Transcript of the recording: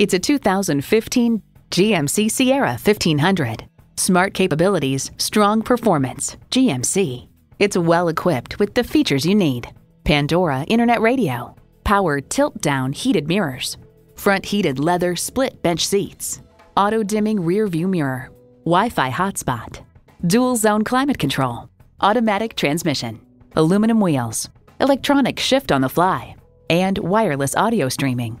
It's a 2015 GMC Sierra 1500. Smart capabilities, strong performance. GMC. It's well equipped with the features you need. Pandora Internet Radio, power tilt down heated mirrors, front heated leather split bench seats, auto dimming rear view mirror, Wi Fi hotspot, dual zone climate control, automatic transmission, aluminum wheels, electronic shift on the fly, and wireless audio streaming.